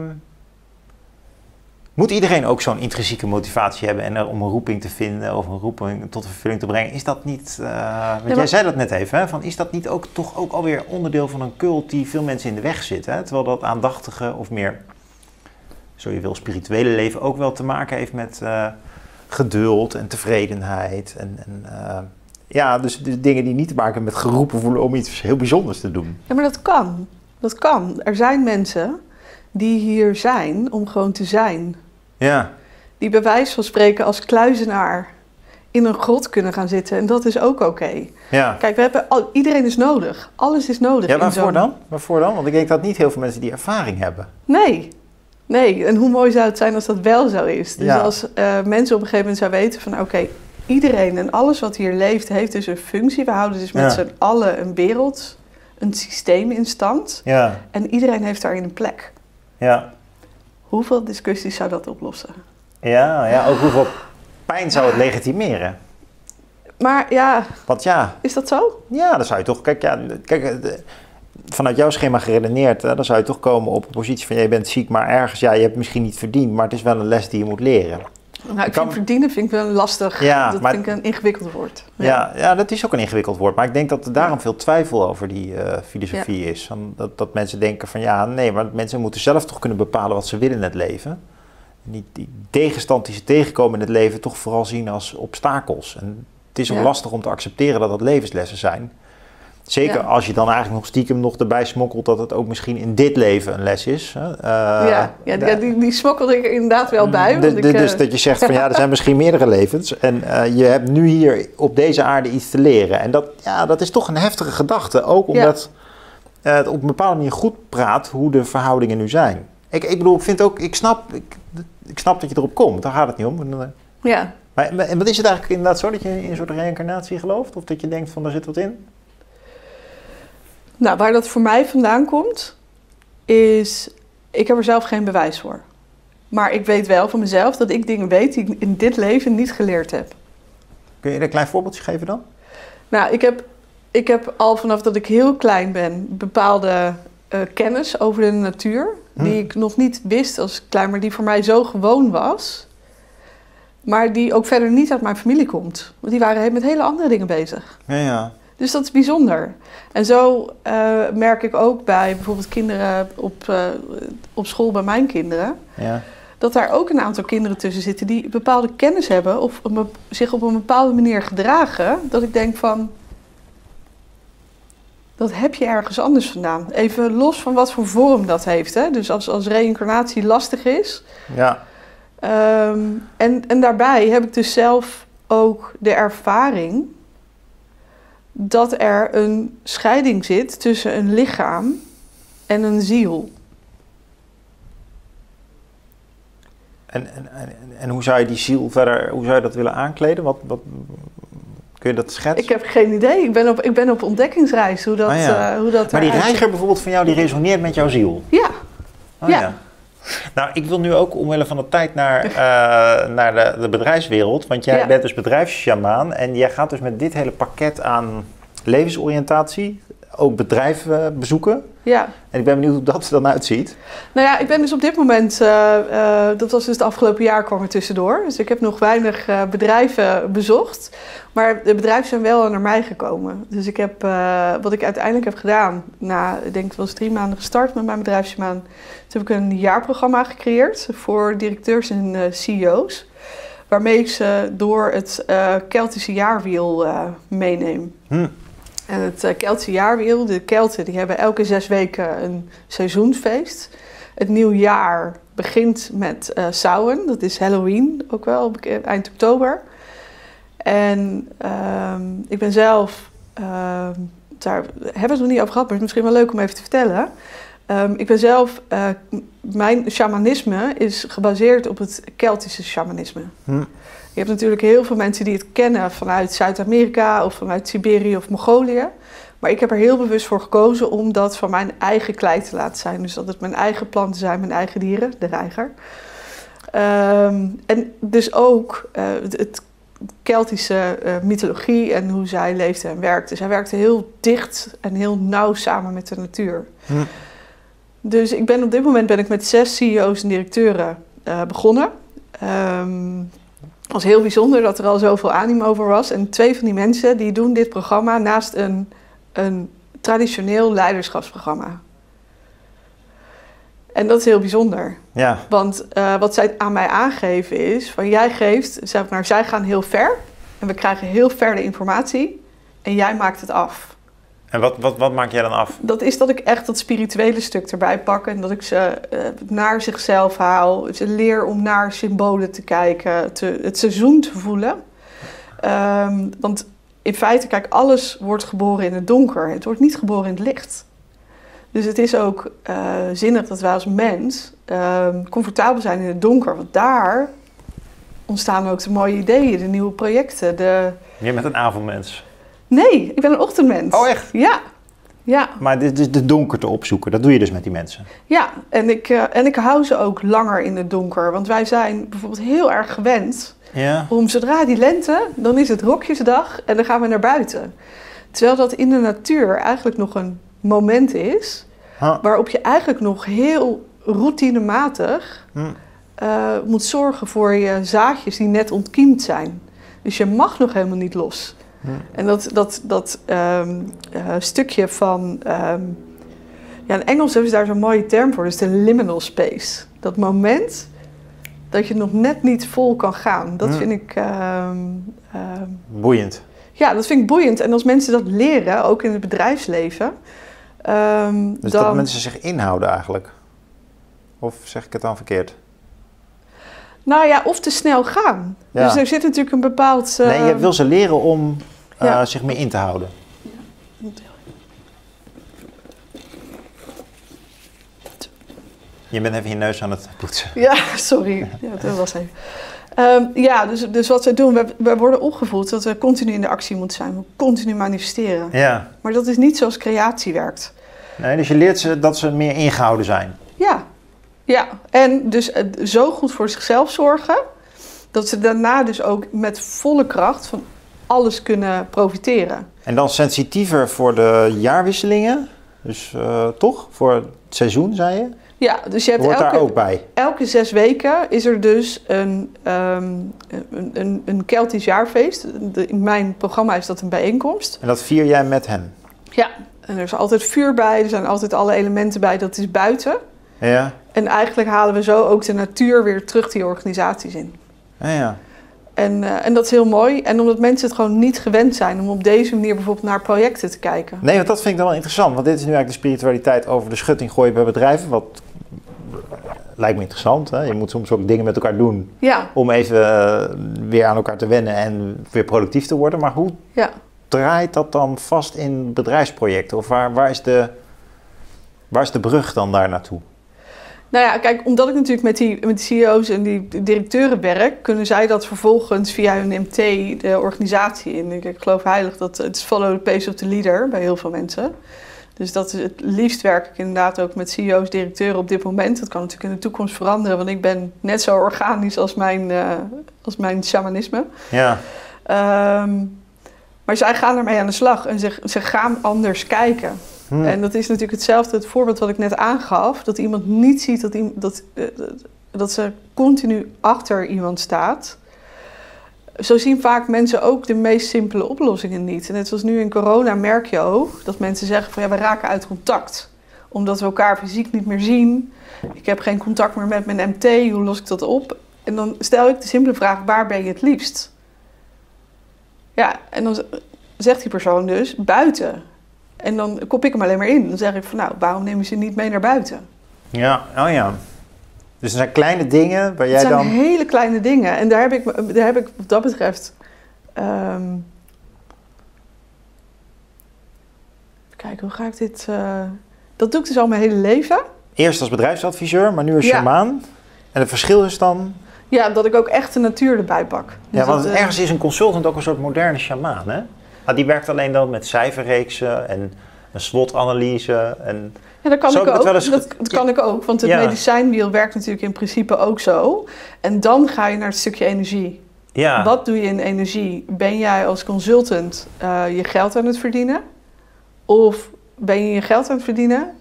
moet iedereen ook zo'n intrinsieke motivatie hebben en er om een roeping te vinden of een roeping tot vervulling te brengen? Is dat niet, uh, want jij zei dat net even, hè, van is dat niet ook toch ook alweer onderdeel van een cult die veel mensen in de weg zit? Hè? Terwijl dat aandachtige of meer zo je wil, spirituele leven ook wel te maken heeft met uh, geduld en tevredenheid. En, en uh, ja, dus, dus, dingen die niet te maken hebben met geroepen voelen om iets heel bijzonders te doen. Ja, maar dat kan. Dat kan. Er zijn mensen die hier zijn om gewoon te zijn. Ja. Die bij wijze van spreken als kluizenaar in een grot kunnen gaan zitten. En dat is ook oké. Okay. Ja. Kijk, we hebben al, iedereen is nodig. Alles is nodig. Ja, waarvoor dan? Waarvoor dan? Want ik denk dat niet heel veel mensen die ervaring hebben. Nee, Nee, en hoe mooi zou het zijn als dat wel zo is. Dus Ja. als uh, mensen op een gegeven moment zouden weten van... oké, iedereen en alles wat hier leeft heeft dus een functie. We houden dus met Ja. z'n allen een wereld, een systeem in stand. Ja, En iedereen heeft daarin een plek. ja. Hoeveel discussies zou dat oplossen? Ja, ja, ook hoeveel pijn zou het legitimeren? Maar ja, Want ja, is dat zo? ja, dan zou je toch... Kijk, ja, kijk eh, de- vanuit jouw schema geredeneerd, hè, dan zou je toch komen op een positie van... jij bent ziek, maar ergens, ja, je hebt het misschien niet verdiend... maar het is wel een les die je moet leren. Nou, ik kan- vind verdienen vind ik wel lastig. Ja, dat maar- vind ik een ingewikkeld woord. Ja. Ja, dat is ook een ingewikkeld woord. Maar ik denk dat er daarom veel twijfel over die eh, filosofie is. Dat, dat mensen denken van ja, nee, maar mensen moeten zelf toch kunnen bepalen wat ze willen in het leven. En die, die tegenstand die ze tegenkomen in het leven toch vooral zien als obstakels. En het is ook lastig om te accepteren dat dat levenslessen zijn. Zeker Ja. als je dan eigenlijk nog stiekem nog erbij smokkelt dat het ook misschien in dit leven een les is. Eh, ja, ja, die, die, die smokkelde ik er inderdaad wel bij. Want ik, eh, dus dat je zegt van ja, er zijn misschien meerdere levens. En eh, je hebt nu hier op deze aarde iets te leren. En dat, ja, dat is toch een heftige gedachte. Ook omdat eh, het op een bepaalde manier goed praat hoe de verhoudingen nu zijn. Ik, ik bedoel, ik vind ook, ik snap, ik, ik snap dat je erop komt. Daar gaat het niet om. Eh, ja. Maar, maar- en wat is het eigenlijk inderdaad zo dat je in een soort reïncarnatie gelooft? Of dat je denkt van daar zit wat in? Nou, waar dat voor mij vandaan komt, is. Ik heb er zelf geen bewijs voor. Maar ik weet wel van mezelf dat ik dingen weet die ik in dit leven niet geleerd heb. Kun je een klein voorbeeldje geven dan? Nou, ik heb, ik heb al vanaf dat ik heel klein ben bepaalde eh, kennis over de natuur. Hm. Die ik nog niet wist als klein, maar die voor mij zo gewoon was. Maar die ook verder niet uit mijn familie komt. Want die waren met hele andere dingen bezig. Ja, ja. Dus dat is bijzonder. En zo eh, merk ik ook bij bijvoorbeeld kinderen op, eh, op school bij mijn kinderen. ja. Dat daar ook een aantal kinderen tussen zitten die bepaalde kennis hebben of zich op een bepaalde manier gedragen. Dat ik denk van. Dat heb je ergens anders vandaan. Even los van wat voor vorm dat heeft. Hè? Dus als, als reïncarnatie lastig is. ja. Ehm, en, en daarbij heb ik dus zelf ook de ervaring dat er een scheiding zit tussen een lichaam en een ziel. En, en, en, en hoe zou je die ziel verder, hoe zou je dat willen aankleden? Wat, wat, kun je dat schetsen? Ik heb geen idee. Ik ben op, ik ben op ontdekkingsreis hoe dat, Ah, ja. eh, hoe dat maar die reiger bijvoorbeeld van jou, die resoneert met jouw ziel? Ja, Oh, Ja. Nou, ik wil nu ook omwille van de tijd naar, eh, naar de, de bedrijfswereld. Want jij Ja. bent dus bedrijfssjamaan. En jij gaat dus met dit hele pakket aan levensoriëntatie ook bedrijven bezoeken. ja. En ik ben benieuwd hoe dat er dan uitziet. Nou ja, ik ben dus op dit moment, eh, eh, dat was dus het afgelopen jaar kwam er tussendoor. Dus ik heb nog weinig eh, bedrijven bezocht. Maar de bedrijven zijn wel naar mij gekomen. Dus ik heb, eh, wat ik uiteindelijk heb gedaan, na, ik denk het was drie maanden gestart met mijn bedrijfsmaan. Toen heb ik een jaarprogramma gecreëerd voor directeurs en eh, CEO's. Waarmee ik ze door het eh, Keltische jaarwiel eh, meeneem. Hm. En het uh, Keltische jaarwiel, de Kelten, die hebben elke zes weken een seizoensfeest. Het nieuw jaar begint met eh Samhain, dat is Halloween ook wel, eind oktober. En ehm, ik ben zelf, ehm, daar hebben we het nog niet over gehad, maar het is misschien wel leuk om even te vertellen. Ehm, ik ben zelf, eh, mijn shamanisme is gebaseerd op het Keltische shamanisme. Hm. Je hebt natuurlijk heel veel mensen die het kennen vanuit Zuid-Amerika of vanuit Siberië of Mongolië. Maar ik heb er heel bewust voor gekozen om dat van mijn eigen klei te laten zijn. Dus dat het mijn eigen planten zijn, mijn eigen dieren, de reiger. Ehm, en dus ook het, het Keltische eh, mythologie en hoe zij leefde en werkte. Zij werkte heel dicht en heel nauw samen met de natuur. Hm. Dus ik ben op dit moment ben ik met zes CEO's en directeuren eh, begonnen. Ehm, het was heel bijzonder dat er al zoveel animo over was. En twee van die mensen die doen dit programma naast een, een traditioneel leiderschapsprogramma. En dat is heel bijzonder. Ja, Want eh, wat zij aan mij aangeven is, van jij geeft, zeg maar, zij gaan heel ver. En we krijgen heel ver de informatie. En jij maakt het af. En wat, wat, wat maak jij dan af? Dat is dat ik echt dat spirituele stuk erbij pak en dat ik ze eh, naar zichzelf haal. Ze leer om naar symbolen te kijken, te, het seizoen te voelen. Ehm, want in feite, kijk, alles wordt geboren in het donker. Het wordt niet geboren in het licht. Dus het is ook eh, zinnig dat wij als mens ehm, comfortabel zijn in het donker. Want daar ontstaan ook de mooie ideeën, de nieuwe projecten. De... Je bent een avondmens. Nee, ik ben een ochtendmens. Oh, echt? Ja. Ja, Maar dit is de donkerte opzoeken. Dat doe je dus met die mensen. Ja, en ik, eh, en ik hou ze ook langer in het donker. Want wij zijn bijvoorbeeld heel erg gewend Ja. om zodra die lente, dan is het rokjesdag en dan gaan we naar buiten. Terwijl dat in de natuur eigenlijk nog een moment is Huh. waarop je eigenlijk nog heel routinematig Hm. eh, moet zorgen voor je zaadjes die net ontkiemd zijn. Dus je mag nog helemaal niet los. En dat, dat, dat ehm, eh, stukje van. ehm, ja, in Engels hebben ze daar zo'n mooie term voor, dus de liminal space. Dat moment dat je nog net niet vol kan gaan. Dat vind ik. ehm, Boeiend. ja, dat vind ik boeiend. En als mensen dat leren, ook in het bedrijfsleven. Dus dan... dat mensen zich inhouden eigenlijk. Of zeg ik het dan verkeerd? Nou ja, of te snel gaan. Ja. Dus er zit natuurlijk een bepaald. Nee, je wil ze leren om eh, Ja. zich meer in te houden. Je bent even je neus aan het poetsen. Ja, sorry. Ja, dat was even. Ehm, ja, dus, dus wat we doen, we, we worden opgevoed dat we continu in de actie moeten zijn. We continu manifesteren. Ja. Maar dat is niet zoals creatie werkt. Nee, dus je leert ze dat ze meer ingehouden zijn. Ja, ja. En dus eh, zo goed voor zichzelf zorgen, dat ze daarna dus ook met volle kracht van alles kunnen profiteren. En dan sensitiever voor de jaarwisselingen. Dus eh, toch? Voor het seizoen, zei je? Ja, dus je hebt Hoort daar elke, ook bij. elke zes weken is er dus een, ehm, een, een, een Keltisch jaarfeest. De- in mijn programma is dat een bijeenkomst. En dat vier jij met hen. Ja, en er is altijd vuur bij, er zijn altijd alle elementen bij, dat is buiten. Ja. En eigenlijk halen we zo ook de natuur weer terug die organisaties in. Ja, ja. En, eh, en dat is heel mooi. En omdat mensen het gewoon niet gewend zijn om op deze manier bijvoorbeeld naar projecten te kijken. Nee, want dat vind ik dan wel interessant. Want dit is nu eigenlijk de spiritualiteit over de schutting gooien bij bedrijven. Wat eh, lijkt me interessant. Hè? Je moet soms ook dingen met elkaar doen Ja, om even eh, weer aan elkaar te wennen en weer productief te worden. Maar hoe, ja. draait dat dan vast in bedrijfsprojecten? Of waar, waar, is de, waar is de brug dan daar naartoe? Nou ja, kijk, omdat ik natuurlijk met die, met die CEO's en die directeuren werk, kunnen zij dat vervolgens via hun MT de organisatie in. Ik, ik geloof heilig dat het is follow the pace of the leader bij heel veel mensen. Dus dat is het liefst werk ik inderdaad ook met CEO's, directeuren op dit moment. Dat kan natuurlijk in de toekomst veranderen, want ik ben net zo organisch als mijn, uh, als mijn shamanisme. Ja. Um, maar zij gaan ermee aan de slag en ze, ze gaan anders kijken. Hmm. En dat is natuurlijk hetzelfde, het voorbeeld wat ik net aangaf. Dat iemand niet ziet dat, dat, eh, dat ze continu achter iemand staat. Zo zien vaak mensen ook de meest simpele oplossingen niet. En net zoals nu in corona merk je ook dat mensen zeggen van ja, we raken uit contact. Omdat we elkaar fysiek niet meer zien. Ik heb geen contact meer met mijn MT, hoe los ik dat op? En dan stel ik de simpele vraag, waar ben je het liefst? Ja, en dan zegt die persoon dus buiten. En dan kop ik hem alleen maar in. Dan zeg ik van nou, waarom nemen ze niet mee naar buiten? Ja, oh ja. Dus er zijn kleine dingen waar jij dan... Het zijn hele kleine dingen. En daar heb ik, daar heb ik wat dat betreft... Um... Kijk, hoe ga ik dit... Uh... Dat doe ik dus al mijn hele leven. Eerst als bedrijfsadviseur, maar nu als ja. shamaan. En het verschil is dan... Ja, dat ik ook echt de natuur erbij pak. Dus ja, want dat, uh... ergens is een consultant ook een soort moderne shamaan, hè? Ah, die werkt alleen dan met cijferreeksen en een SWOT-analyse. En ja, dat kan ik ook. Eens... Dat, kan ik ook, want het medicijnwiel werkt natuurlijk in principe ook zo. En dan ga je naar het stukje energie. Ja. Wat doe je in energie? Ben jij als consultant uh, je geld aan het verdienen? Of ben je je geld aan het verdienen,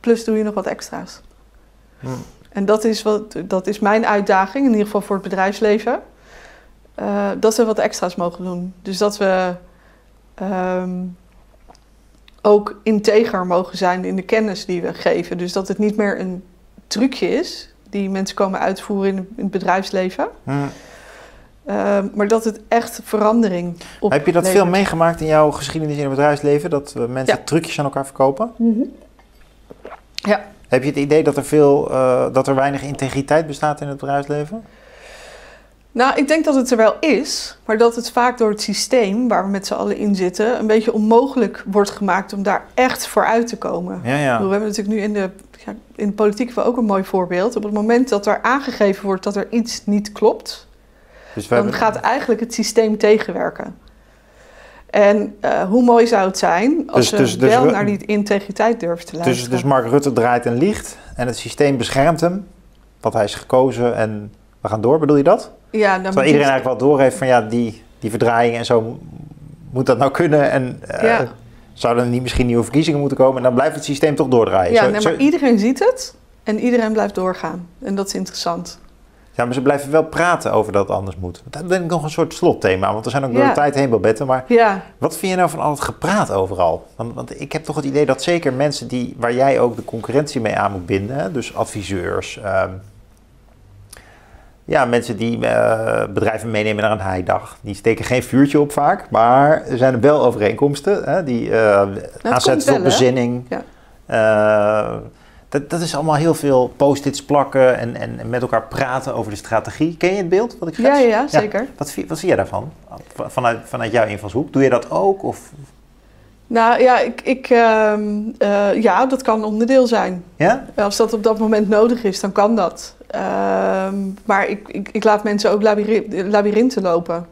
plus doe je nog wat extra's? Hm. En dat is, wat, dat is mijn uitdaging, in ieder geval voor het bedrijfsleven. Uh, dat we wat extra's mogen doen. Dus dat we um, ook integer mogen zijn in de kennis die we geven. Dus dat het niet meer een trucje is die mensen komen uitvoeren in, het bedrijfsleven. Hmm. Uh, maar dat het echt verandering op. Heb je dat veel meegemaakt in jouw geschiedenis in het bedrijfsleven? Dat mensen trucjes aan elkaar verkopen? Mm Ja. Heb je het idee dat er, veel, uh, dat er weinig integriteit bestaat in het bedrijfsleven? Nou, ik denk dat het er wel is, maar dat het vaak door het systeem waar we met z'n allen in zitten, een beetje onmogelijk wordt gemaakt om daar echt vooruit te komen. Ja, ja. We hebben natuurlijk nu in de, ja, in de politiek wel ook een mooi voorbeeld. Op het moment dat er aangegeven wordt dat er iets niet klopt, dus dan hebben... gaat eigenlijk het systeem tegenwerken. En uh, hoe mooi zou het zijn als dus, dus, we dus wel naar die integriteit durven te luisteren. Dus, dus Mark Rutte draait en liegt en het systeem beschermt hem, want hij is gekozen en we gaan door, bedoel je dat? Ja, dan Terwijl iedereen eigenlijk wel doorheeft van ja, die, die verdraaiing en zo moet dat nou kunnen. En uh, zouden er niet misschien nieuwe verkiezingen moeten komen? En dan blijft het systeem toch doordraaien. Ja, nee, maar iedereen ziet het en iedereen blijft doorgaan. En dat is interessant. Ja, maar ze blijven wel praten over dat het anders moet. Dat ben ik nog een soort slotthema, want er zijn ook door de tijd heen Babette. Maar ja. wat vind je nou van al het gepraat overal? Want, want, ik heb toch het idee dat zeker mensen die, waar jij ook de concurrentie mee aan moet binden, dus adviseurs, ehm, ja, mensen die uh, bedrijven meenemen naar een heidag. Die steken geen vuurtje op vaak, maar er zijn wel overeenkomsten. Hè, die uh, aanzetten tot bezinning. Ja. Uh, dat, dat is allemaal heel veel post-its plakken en, en, met elkaar praten over de strategie. Ken je het beeld wat ik schets? Ja, ja, zeker. Wat, wat zie jij daarvan? Vanuit, vanuit jouw invalshoek. Doe je dat ook? Of... Nou ja, ik, ik, uh, ja, dat kan onderdeel zijn. Ja? Als dat op dat moment nodig is, dan kan dat. Ehm, maar ik, ik, ik, laat mensen ook labyrinten lopen.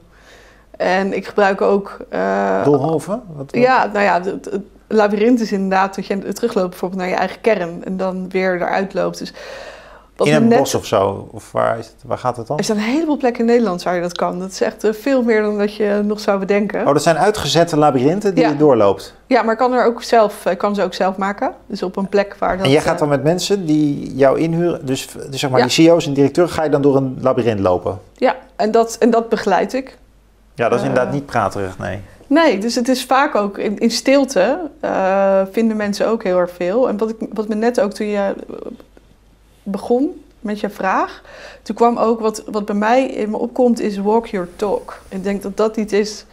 En ik gebruik ook... Doolhoven? Wat, Ja, nou ja, het, labyrint is inderdaad dat je terugloopt bijvoorbeeld naar je eigen kern en dan weer eruit loopt. Dus in een bos of zo? Of waar, is het, waar gaat het dan? Er zijn een heleboel plekken in Nederland waar je dat kan. Dat is echt eh, veel meer dan dat je nog zou bedenken. Oh, dat zijn uitgezette labyrinthen die je doorloopt? Ja, maar ik kan, er ook zelf, ik kan ze ook zelf maken. Dus op een plek waar dat... En jij gaat dan eh, met mensen die jou inhuren, dus, dus zeg maar die CEO's en directeur, ga je dan door een labyrint lopen? Ja, en dat, en dat begeleid ik. Ja, dat is inderdaad niet praterig, nee. Nee, dus het is vaak ook in, in stilte vinden mensen ook heel erg veel. En wat, ik, wat me net ook toen je begon, met je vraag. Toen kwam ook wat, wat bij mij in me opkomt, is walk your talk. Ik denk dat dat iets is.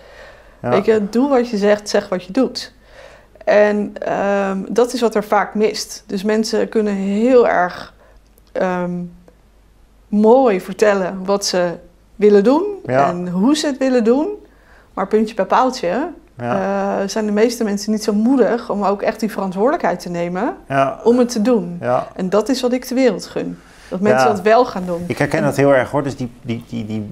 Weet je, doe wat je zegt, zeg wat je doet. En ehm, dat is wat er vaak mist. Dus mensen kunnen heel erg ehm, mooi vertellen wat ze willen doen en hoe ze het willen doen. Maar puntje bij paaltje Ja. eh, zijn de meeste mensen niet zo moedig om ook echt die verantwoordelijkheid te nemen ja. om het te doen. ja. En dat is wat ik de wereld gun. Dat mensen dat wel gaan doen. Ik herken dat heel erg hoor. Dus die, die, die, die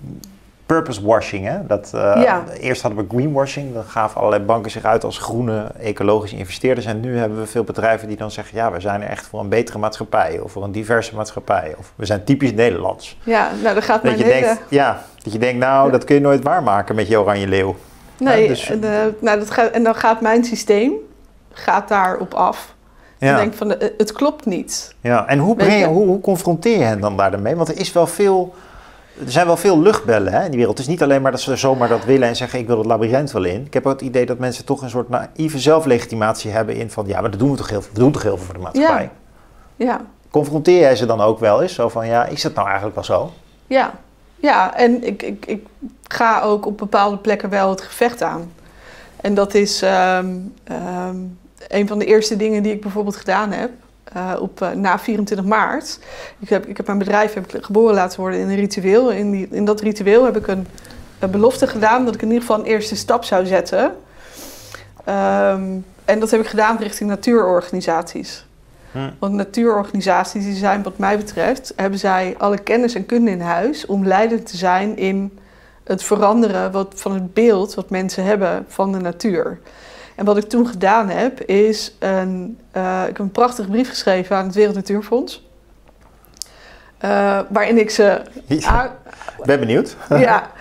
purpose washing. Hè? Dat, eh. Eerst hadden we greenwashing. Dan gaven allerlei banken zich uit als groene ecologische investeerders. En nu hebben we veel bedrijven die dan zeggen... ja, we zijn er echt voor een betere maatschappij. Of voor een diverse maatschappij. Of we zijn typisch Nederlands. Ja, nou dan gaat Dat mijn je, hele... denkt, ja, dat je denkt, nou, dat kun je nooit waarmaken met je oranje leeuw. Nee, dus- en, eh, nou, dat gaat, en dan gaat mijn systeem gaat daarop af. Ja. En denk van, eh, het klopt niet. Ja, en hoe, breng hoe, hoe confronteer je hen dan daarmee? Want er is wel veel... Er zijn wel veel luchtbellen hè, in die wereld. Het is niet alleen maar dat ze zomaar dat willen en zeggen... ik wil het labyrint wel in. Ik heb ook het idee dat mensen toch een soort naïeve zelflegitimatie hebben... in van ja, maar dat doen we toch heel veel. We doen toch heel veel voor de maatschappij. Ja, Confronteer jij ze dan ook wel eens? Zo van ja, is dat nou eigenlijk wel zo? ja. Ja, en ik, ik, ik ga ook op bepaalde plekken wel het gevecht aan. En dat is ehm, ehm, een van de eerste dingen die ik bijvoorbeeld gedaan heb. eh, op, eh, na 24 maart. Ik heb, ik heb mijn bedrijf heb ik geboren laten worden in een ritueel. In, die, in dat ritueel heb ik een, belofte gedaan dat ik in ieder geval een eerste stap zou zetten. Ehm, en dat heb ik gedaan richting natuurorganisaties. Hm. Want natuurorganisaties die zijn wat mij betreft, hebben zij alle kennis en kunde in huis om leidend te zijn in het veranderen wat, van het beeld wat mensen hebben van de natuur. En wat ik toen gedaan heb, is een, eh, ik heb een prachtige brief geschreven aan het Wereld Natuurfonds. Eh, waarin ik ze Ik ben benieuwd. ja,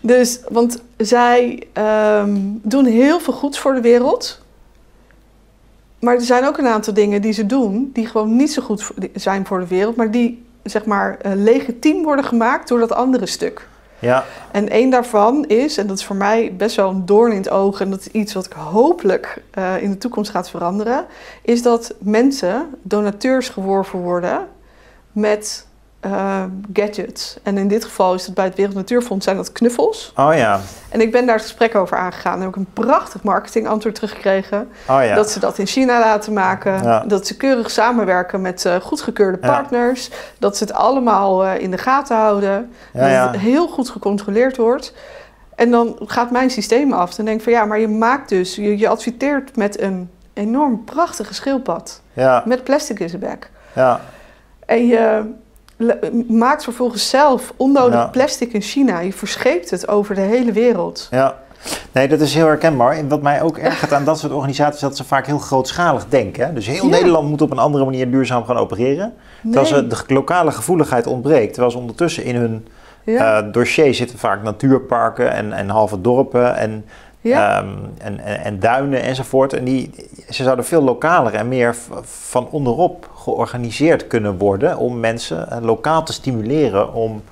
dus, want zij ehm, doen heel veel goeds voor de wereld. Maar er zijn ook een aantal dingen die ze doen die gewoon niet zo goed zijn voor de wereld, maar die zeg maar eh, legitiem worden gemaakt door dat andere stuk. Ja, En één daarvan is, en dat is voor mij best wel een doorn in het oog, en dat is iets wat ik hopelijk eh, in de toekomst gaat veranderen, is dat mensen donateurs geworven worden met eh, gadgets. En in dit geval is het bij het Wereld Natuurfonds zijn dat knuffels. oh ja, En ik ben daar het gesprek over aangegaan. Daar heb ik een prachtig marketingantwoord teruggekregen. oh ja. Dat ze dat in China laten maken. Ja. Dat ze keurig samenwerken met eh, goedgekeurde Ja. partners. Dat ze het allemaal eh, in de gaten houden. dat het heel goed gecontroleerd wordt. En dan gaat mijn systeem af. Dan denk ik van ja, maar je maakt dus, je, je adverteert met een enorm prachtige schildpad. ja, Met plastic in zijn bek. ja. En je maakt vervolgens zelf onnodig Ja. plastic in China. Je verscheept het over de hele wereld. Ja, nee, dat is heel herkenbaar. En wat mij ook ergert aan dat soort organisaties, dat ze vaak heel grootschalig denken. hè. Dus heel Ja. Nederland moet op een andere manier duurzaam gaan opereren. Terwijl Nee. ze de lokale gevoeligheid ontbreekt. Terwijl ze ondertussen in hun Ja. eh, dossier zitten vaak natuurparken en, en halve dorpen en, ja. ehm, en, en, en duinen enzovoort. En die, ze zouden veel lokaler en meer van onderop georganiseerd kunnen worden om mensen eh, lokaal te stimuleren om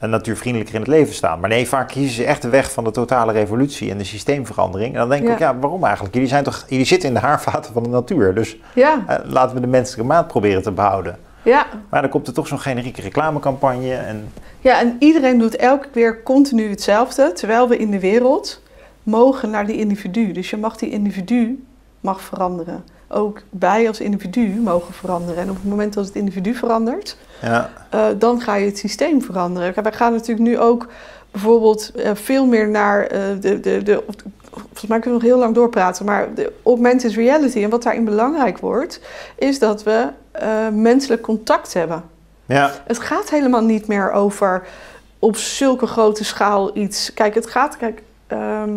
natuurvriendelijker in het leven te staan. Maar nee, vaak kiezen ze echt de weg van de totale revolutie en de systeemverandering. En dan denk ik Ja. waarom eigenlijk? Jullie, zijn toch, jullie zitten in de haarvaten van de natuur, dus ja, eh, laten we de menselijke maat proberen te behouden. ja. Maar dan komt er toch zo'n generieke reclamecampagne en Ja, en iedereen doet elke keer continu hetzelfde, terwijl we in de wereld mogen naar die individu. Dus je mag die individu mag veranderen. Ook wij als individu mogen veranderen. En op het moment dat het individu verandert, ja, eh, dan ga je het systeem veranderen. Wij gaan natuurlijk nu ook bijvoorbeeld eh, veel meer naar eh, de, de, de, of- volgens mij kunnen we nog heel lang doorpraten, maar de augmented reality en wat daarin belangrijk wordt, is dat we menselijk contact hebben. ja, Het gaat helemaal niet meer over op zulke grote schaal iets. Kijk, het gaat, kijk, ehm,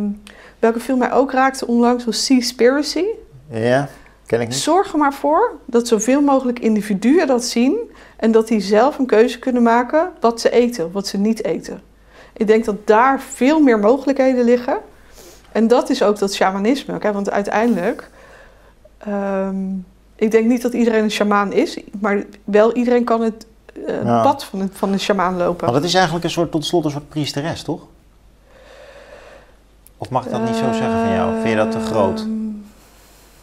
welke film mij ook raakte onlangs was Seaspiracy. ja, ken ik niet. Zorg er maar voor dat zoveel mogelijk individuen dat zien en dat die zelf een keuze kunnen maken wat ze eten wat ze niet eten. Ik denk dat daar veel meer mogelijkheden liggen. En dat is ook dat shamanisme. Kijk, want uiteindelijk, ehm, ik denk niet dat iedereen een shamaan is, maar wel iedereen kan het eh, pad van, het, van de shamaan lopen. Want het is eigenlijk een soort, tot slot een soort priesteres, toch? Of mag ik dat niet zo zeggen van jou? Vind je dat te groot? Ehm,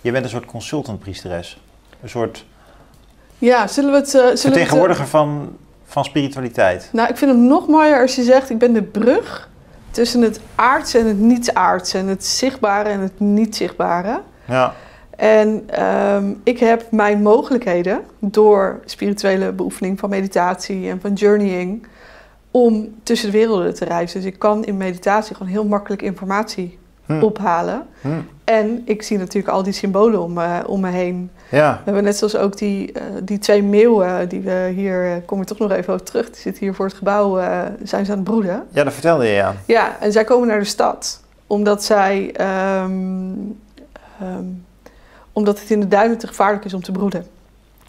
Je bent een soort consultant priesteres. Een soort Ja, zullen we het... eh, zullen we het, eh, vertegenwoordiger van, van spiritualiteit. Nou, ik vind het nog mooier als je zegt: ik ben de brug tussen het aardse en het niet-aardse, en het zichtbare en het niet-zichtbare. Ja, En ehm, ik heb mijn mogelijkheden door spirituele beoefening van meditatie en van journeying om tussen de werelden te reizen. Dus ik kan in meditatie gewoon heel makkelijk informatie Hm. ophalen. Hm. En ik zie natuurlijk al die symbolen om, me- om me heen. Ja. We hebben net zoals ook die, eh, die twee meeuwen die we hier, eh, kom ik toch nog even over terug, die zitten hier voor het gebouw, zijn ze aan het broeden. ja, dat vertelde je, ja. Ja, en zij komen naar de stad omdat zij, ehm, ehm, omdat het in de duinen te gevaarlijk is om te broeden.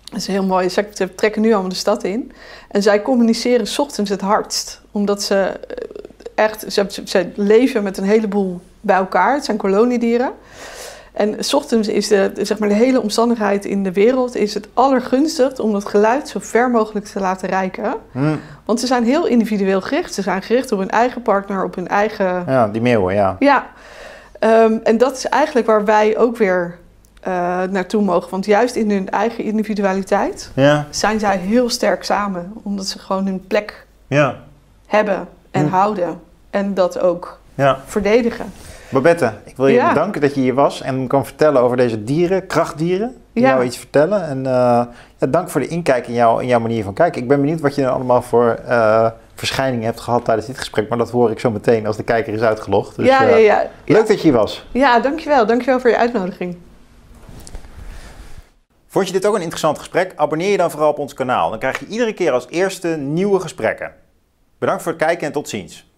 Dat is heel mooi. Ze trekken nu allemaal de stad in. En zij communiceren 's ochtends het hardst. Omdat ze eh, echt, ze, ze, leven met een heleboel bij elkaar. Het zijn koloniedieren. En 's ochtends is de, zeg maar, de hele omstandigheid in de wereld is het allergunstigst om dat geluid zo ver mogelijk te laten reiken. Hm. Want ze zijn heel individueel gericht. Ze zijn gericht op hun eigen partner, op hun eigen. Ja, die meeuwen, ja. Ja. Ehm, en dat is eigenlijk waar wij ook weer eh, naartoe mogen. Want juist in hun eigen individualiteit Ja, zijn zij heel sterk samen. Omdat ze gewoon hun plek ja, hebben en Hm. houden. En dat ook ja. verdedigen. Babette, ik wil je bedanken dat je hier was en kan vertellen over deze dieren, krachtdieren. Jou iets vertellen. En ja, dank voor de inkijk in, jou, in jouw manier van kijken. Ik ben benieuwd wat je dan allemaal voor eh, verschijningen hebt gehad tijdens dit gesprek. Maar dat hoor ik zo meteen als de kijker is uitgelogd. Dus, ja, ja, ja, ja. Leuk dat je hier was. Ja, dankjewel. Dankjewel voor je uitnodiging. Vond je dit ook een interessant gesprek? Abonneer je dan vooral op ons kanaal. Dan krijg je iedere keer als eerste nieuwe gesprekken. Bedankt voor het kijken en tot ziens.